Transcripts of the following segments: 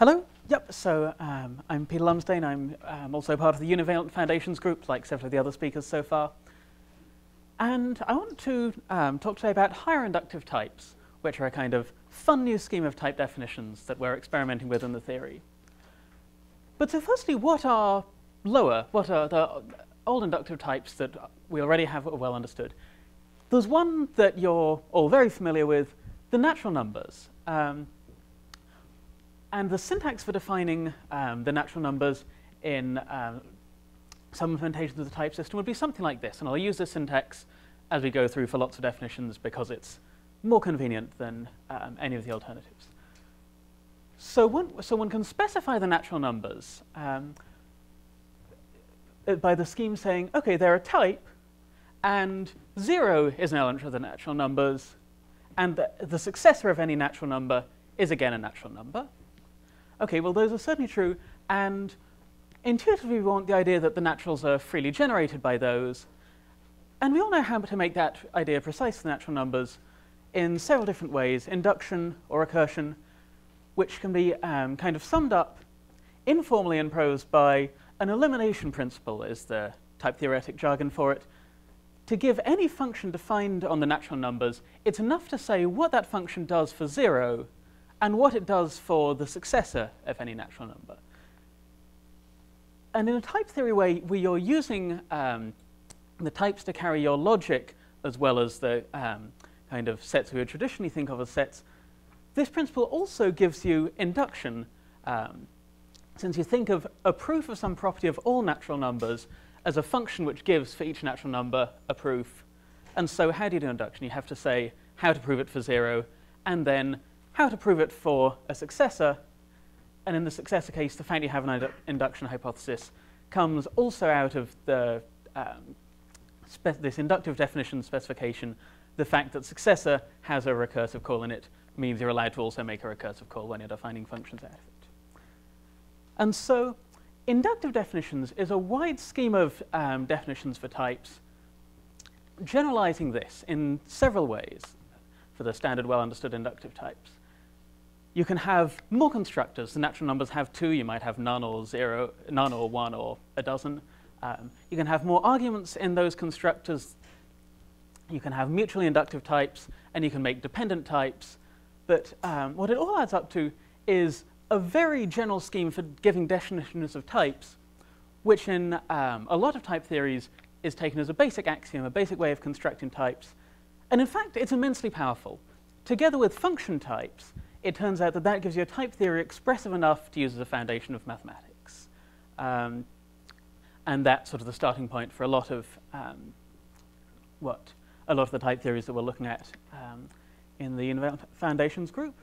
Hello. Yep. So um, I'm Peter Lumsdaine. I'm um, also part of the Univalent Foundations group, like several of the other speakers so far. And I want to um, talk today about higher inductive types, which are a kind of fun new scheme of type definitions that we're experimenting with in the theory. But so firstly, what are lower? What are the old inductive types that we already have well understood? There's one that you're all very familiar with, the natural numbers. Um, and the syntax for defining um, the natural numbers in um, some implementations of the type system would be something like this. And I'll use this syntax as we go through for lots of definitions because it's more convenient than um, any of the alternatives. So one, so one can specify the natural numbers um, by the scheme saying, OK, they're a type, and 0 is an element of the natural numbers, and the, the successor of any natural number is again a natural number. OK, well, those are certainly true, and intuitively we want the idea that the naturals are freely generated by those, and we all know how to make that idea precise for natural numbers in several different ways, induction or recursion, which can be um, kind of summed up informally in prose by an elimination principle is the type theoretic jargon for it. To give any function defined on the natural numbers, it's enough to say what that function does for zero and what it does for the successor of any natural number. And in a type theory way, where you're using um, the types to carry your logic as well as the um, kind of sets we would traditionally think of as sets, this principle also gives you induction. Um, since you think of a proof of some property of all natural numbers as a function which gives for each natural number a proof. And so how do you do induction? You have to say how to prove it for zero, and then how to prove it for a successor. And in the successor case, the fact you have an induction hypothesis comes also out of the um, this inductive definition specification, the fact that successor has a recursive call in it means you're allowed to also make a recursive call when you're defining functions out of it. And so inductive definitions is a wide scheme of um, definitions for types, generalizing this in several ways for the standard well-understood inductive types. You can have more constructors. The natural numbers have two. You might have none or zero, none or one or a dozen. Um, you can have more arguments in those constructors. You can have mutually inductive types, and you can make dependent types. But um, what it all adds up to is a very general scheme for giving definitions of types, which in um, a lot of type theories is taken as a basic axiom, a basic way of constructing types. And in fact, it's immensely powerful. Together with function types, it turns out that that gives you a type theory expressive enough to use as a foundation of mathematics. Um, and that's sort of the starting point for a lot of um, what a lot of the type theories that we're looking at um, in the Foundations group.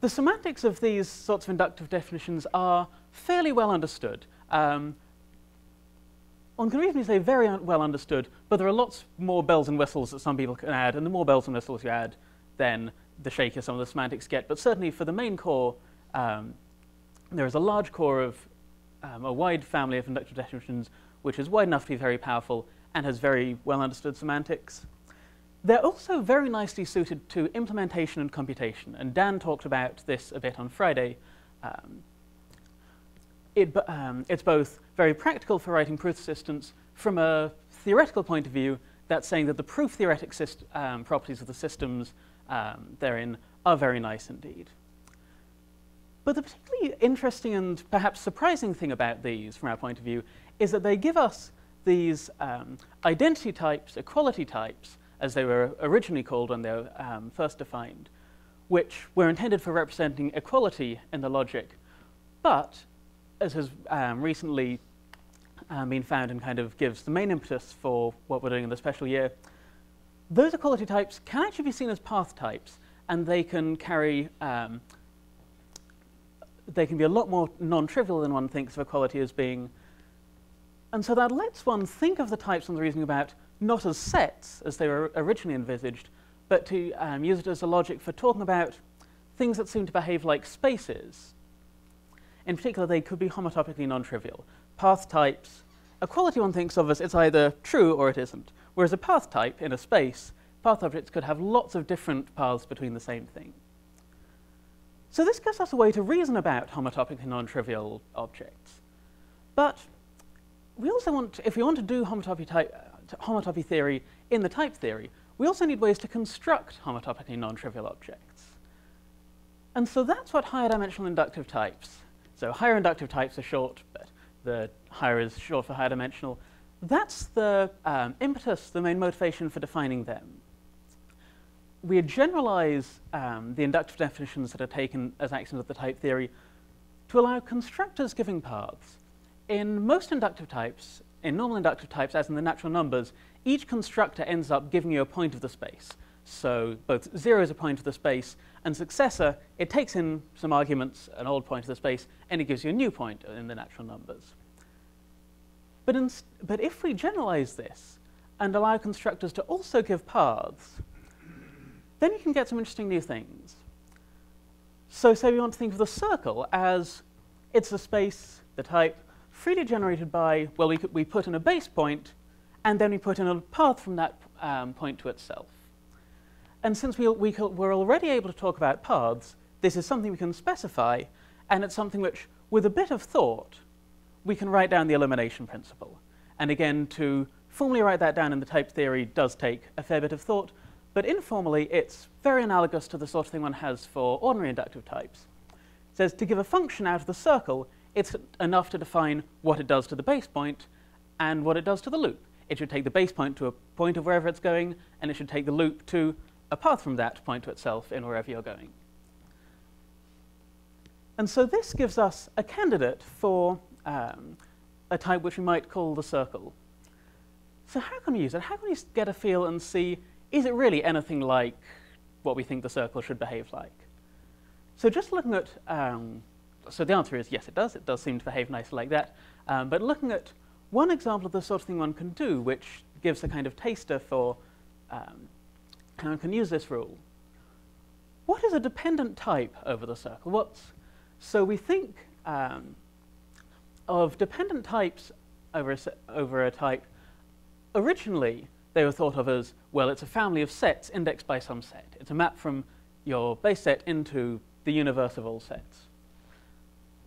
The semantics of these sorts of inductive definitions are fairly well understood. Um, one can reasonably say very well understood, but there are lots more bells and whistles that some people can add, and the more bells and whistles you add, then the shakier some of the semantics get. But certainly for the main core, um, there is a large core of um, a wide family of inductive definitions which is wide enough to be very powerful and has very well understood semantics. They're also very nicely suited to implementation and computation, and Dan talked about this a bit on Friday. Um, it, um, it's both very practical for writing proof systems from a theoretical point of view, that's saying that the proof theoretic um, properties of the systems um, therein are very nice indeed. But the particularly interesting and perhaps surprising thing about these, from our point of view, is that they give us these um, identity types, equality types, as they were originally called when they were um, first defined, which were intended for representing equality in the logic. But, as has um, recently um, been found and kind of gives the main impetus for what we're doing in the special year, those equality types can actually be seen as path types, and they can carry, um, they can be a lot more non-trivial than one thinks of equality as being. And so that lets one think of the types on the reasoning about not as sets, as they were originally envisaged, but to um, use it as a logic for talking about things that seem to behave like spaces. In particular, they could be homotopically non-trivial. Path types, a quality one thinks of as it's either true or it isn't, whereas a path type in a space path objects could have lots of different paths between the same thing. So this gives us a way to reason about homotopically non-trivial objects. But we also want, if we want to do homotopy, type, homotopy theory in the type theory, we also need ways to construct homotopically non-trivial objects. And so that's what higher dimensional inductive types. So higher inductive types are short, but the higher is short for higher dimensional. That's the um, impetus, the main motivation for defining them. We generalize um, the inductive definitions that are taken as axioms of the type theory to allow constructors giving paths. In most inductive types, in normal inductive types, as in the natural numbers, each constructor ends up giving you a point of the space. So both 0 is a point of the space, and successor, it takes in some arguments, an old point of the space, and it gives you a new point in the natural numbers. But, but if we generalize this and allow constructors to also give paths, then you can get some interesting new things. So say we want to think of the circle as it's a space, the type, freely generated by, well, we, we put in a base point, and then we put in a path from that um, point to itself. And since we, we, we're already able to talk about paths, this is something we can specify, and it's something which, with a bit of thought, we can write down the elimination principle. And again, to formally write that down in the type theory does take a fair bit of thought, but informally, it's very analogous to the sort of thing one has for ordinary inductive types. It says to give a function out of the circle, it's enough to define what it does to the base point and what it does to the loop. It should take the base point to a point of wherever it's going, and it should take the loop to a path from that point to itself in wherever you're going. And so this gives us a candidate for um, a type which we might call the circle. So how can we use it? How can we get a feel and see, is it really anything like what we think the circle should behave like? So just looking at, um, so the answer is yes, it does. It does seem to behave nicely like that. Um, but looking at one example of the sort of thing one can do, which gives a kind of taster for um, how one can use this rule. What is a dependent type over the circle? What's, so we think um, of dependent types over a, over a type, originally they were thought of as, well, it's a family of sets indexed by some set. It's a map from your base set into the universe of all sets.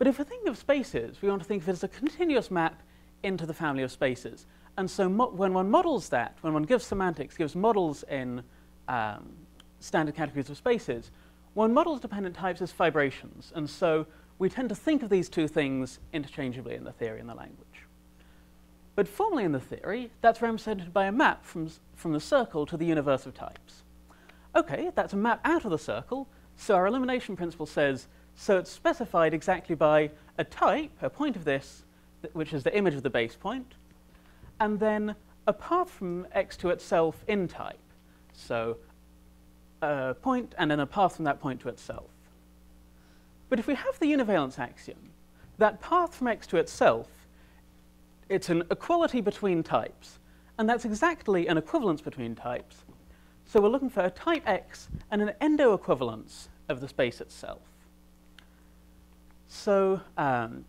But if we think of spaces, we want to think of it as a continuous map into the family of spaces. And so when one models that, when one gives semantics, gives models in um, standard categories of spaces, one models dependent types as fibrations. And so we tend to think of these two things interchangeably in the theory and the language. But formally in the theory, that's represented by a map from, from the circle to the universe of types. Okay, that's a map out of the circle, so our elimination principle says, so it's specified exactly by a type, a point of this, which is the image of the base point, and then a path from x to itself in type. So a point and then a path from that point to itself. But if we have the univalence axiom, that path from x to itself, it's an equality between types. And that's exactly an equivalence between types. So we're looking for a type x and an endo-equivalence of the space itself. So um,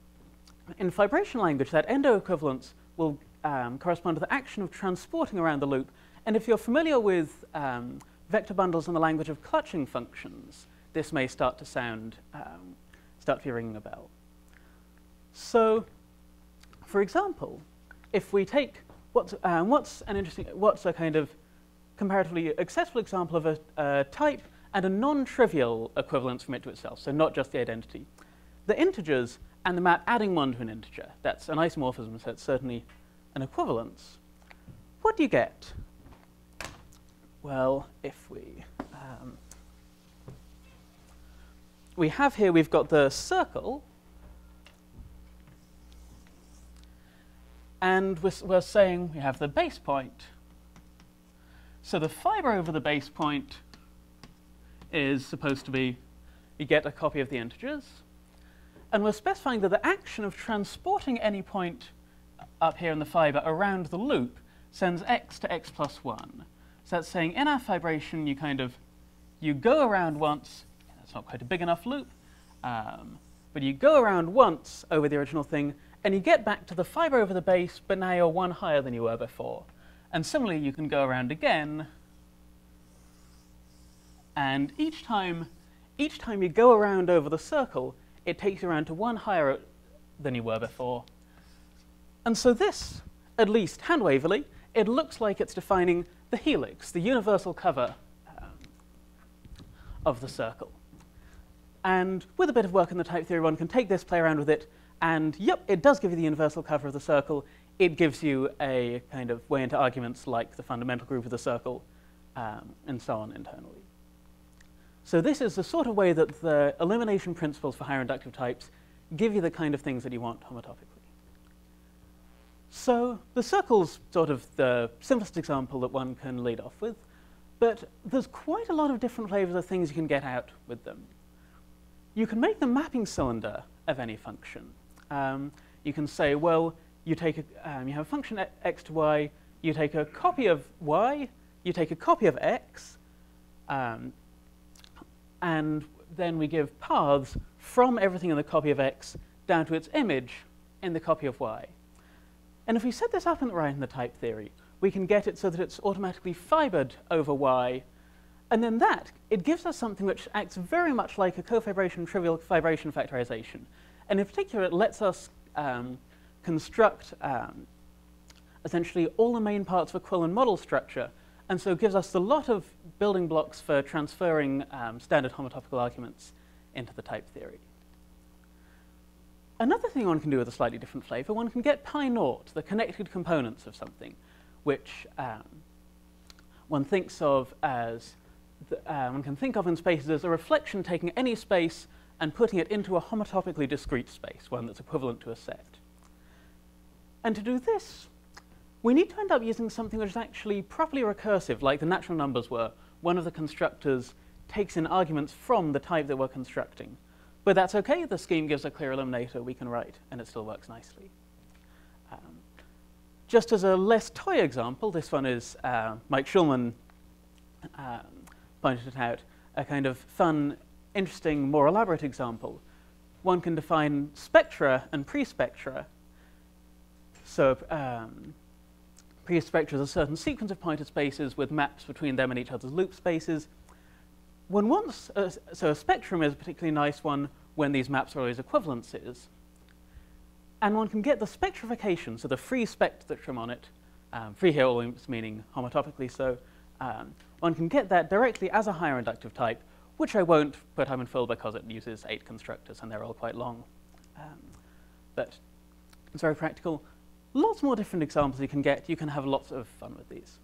in fibration language, that endo-equivalence will um, correspond to the action of transporting around the loop. And if you're familiar with um, vector bundles in the language of clutching functions, this may start to sound, um, start to be ringing a bell. So, for example, if we take what's, um, what's an interesting, what's a kind of comparatively accessible example of a, a type and a non-trivial equivalence from it to itself, so not just the identity. The integers and the map adding one to an integer, that's an isomorphism, so it's certainly an equivalence. What do you get? Well, if we um, we have here, we've got the circle, and we're, we're saying we have the base point. So the fiber over the base point is supposed to be, you get a copy of the integers, and we're specifying that the action of transporting any point up here in the fiber around the loop sends x to x plus 1. So that's saying in our fibration, you kind of, you go around once, it's not quite a big enough loop. Um, but you go around once over the original thing, and you get back to the fiber over the base, but now you're one higher than you were before. And similarly, you can go around again And each time, each time you go around over the circle, it takes you around to one higher than you were before. And so this, at least hand wavily, it looks like it's defining the helix, the universal cover um, of the circle. And with a bit of work in the type theory, one can take this, play around with it, and yep, it does give you the universal cover of the circle. It gives you a kind of way into arguments like the fundamental group of the circle, um, and so on internally. So this is the sort of way that the elimination principles for higher inductive types give you the kind of things that you want homotopically. So the circle's sort of the simplest example that one can lead off with, but there's quite a lot of different flavors of things you can get out with them. You can make the mapping cylinder of any function. Um, you can say, well, you take a, um, you have a function x to y, you take a copy of y, you take a copy of x, um, and then we give paths from everything in the copy of x down to its image in the copy of y. And if we set this up in, right in the type theory, we can get it so that it's automatically fibered over y. And then that, it gives us something which acts very much like a cofibration trivial fibration factorization. And in particular, it lets us um, construct um, essentially all the main parts of a Quillen model structure and so it gives us a lot of building blocks for transferring um, standard homotopical arguments into the type theory. Another thing one can do with a slightly different flavor, one can get pi naught, the connected components of something, which um, one thinks of as, the, uh, one can think of in spaces as a reflection taking any space and putting it into a homotopically discrete space, one that's equivalent to a set. And to do this, we need to end up using something which is actually properly recursive, like the natural numbers were. One of the constructors takes in arguments from the type that we're constructing. But that's okay, the scheme gives a clear eliminator we can write, and it still works nicely. Um, just as a less toy example, this one is uh, Mike Shulman um, pointed it out, a kind of fun, interesting, more elaborate example. One can define spectra and pre-spectra. So um, Previous spectra is a certain sequence of pointed spaces with maps between them and each other's loop spaces. Wants, a, so a spectrum is a particularly nice one when these maps are always equivalences. And one can get the spectrification, so the free spectrum on it, um, free here always meaning homotopically so, um, one can get that directly as a higher inductive type, which I won't put I'm in full because it uses eight constructors and they're all quite long. Um, but it's very practical lots more different examples you can get. You can have lots of fun with these.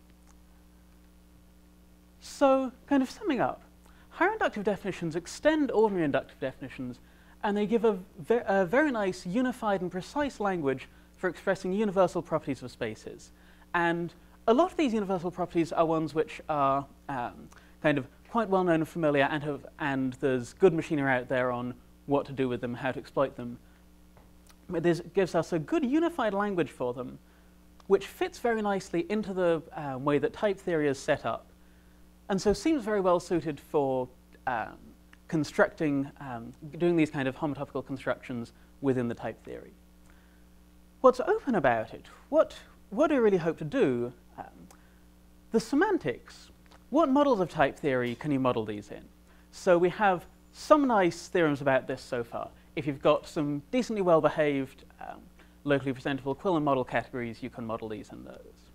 So, kind of summing up, higher inductive definitions extend ordinary inductive definitions, and they give a, a very nice, unified and precise language for expressing universal properties of spaces. And a lot of these universal properties are ones which are um, kind of quite well known and familiar, and, have, and there's good machinery out there on what to do with them, how to exploit them this gives us a good unified language for them, which fits very nicely into the uh, way that type theory is set up, and so seems very well suited for um, constructing, um, doing these kind of homotopical constructions within the type theory. What's open about it? What, what do we really hope to do? Um, the semantics. What models of type theory can you model these in? So we have some nice theorems about this so far if you've got some decently well-behaved, um, locally presentable Quillen model categories, you can model these and those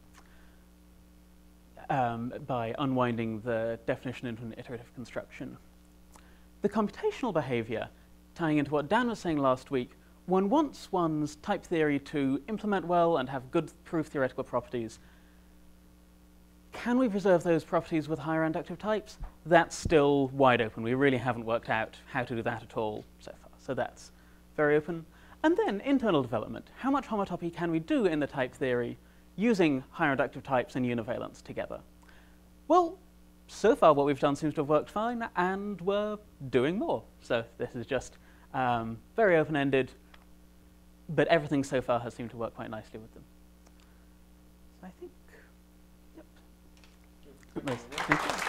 um, by unwinding the definition into an iterative construction. The computational behavior, tying into what Dan was saying last week, one wants one's type theory to implement well and have good proof theoretical properties. Can we preserve those properties with higher inductive types? That's still wide open. We really haven't worked out how to do that at all so. So that's very open. And then internal development. How much homotopy can we do in the type theory using higher inductive types and univalence together? Well, so far what we've done seems to have worked fine, and we're doing more. So this is just um, very open-ended, but everything so far has seemed to work quite nicely with them. So I think, yep.